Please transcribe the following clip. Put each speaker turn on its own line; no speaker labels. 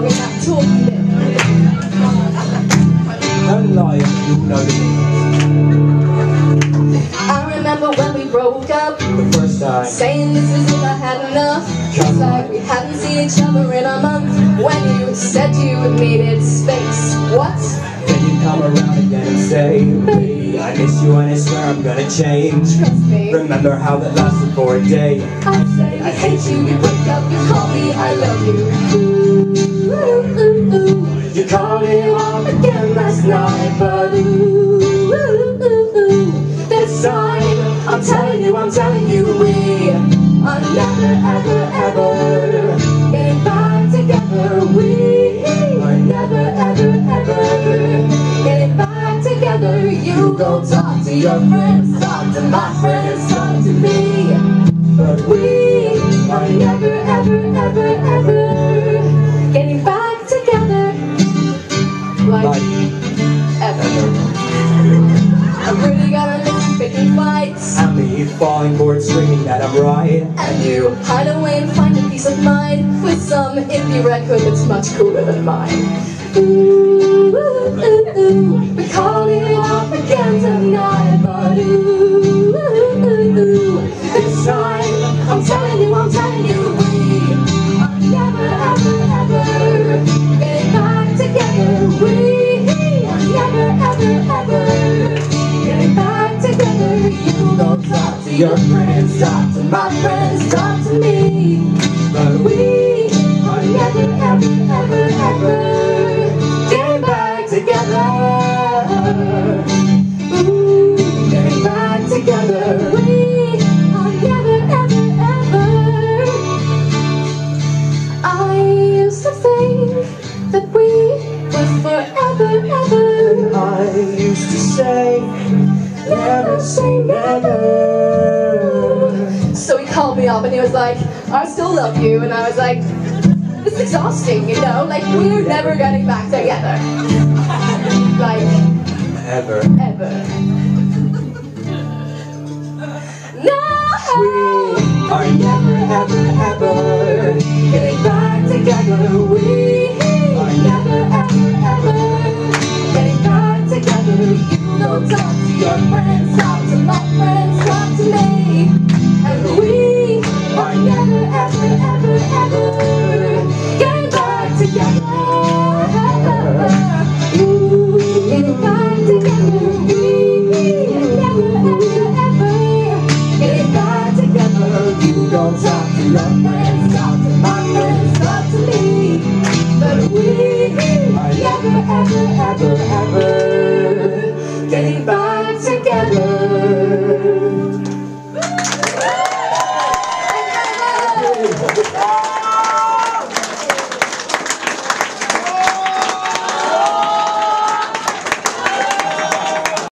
rồi làm chuông để
lời đúng đời
I remember when we broke up. The
first time.
Saying this is it, I had enough. Feels like we hadn't seen each other in a month. When you said you needed space What?
Can you come around again and say I miss you and I swear I'm gonna change.
Trust me.
Remember how that lasted for a day. I say I hate you, we break up, you call me I love
you. Ooh, ooh, ooh, ooh. You called me up again last night But Ooh, ooh, ooh, ooh. This time, I'm telling you, I'm telling you We are never, ever, ever go talk to your friends Talk to my friends, talk to me.
But we
are never, ever, ever, ever Getting back together. Like, ever. I'm really gonna miss picking fights.
And me falling bored screaming that I'm right. And
you hide away and find a peace of mind. With some indie record that's much cooler than mine your friends Talk to my friends, talk to me. But We are never, ever, ever, ever Getting back together. Ooh, Getting back together. We are never, ever, ever. I used to think that we were forever, ever.
I used to say
Never say never So he called me up and he was like, I still love you. And I was like, this is exhausting, you know? Like, we're never getting back together. like,
Ever
ever. No! We
are never ever ever
Getting back together, we your friends, talk to my friends, talk to me. And we are never, ever, ever, ever. Getting back together. Ooh, Getting back together, we are never, ever, ever. Getting back together, you go talk to your friends,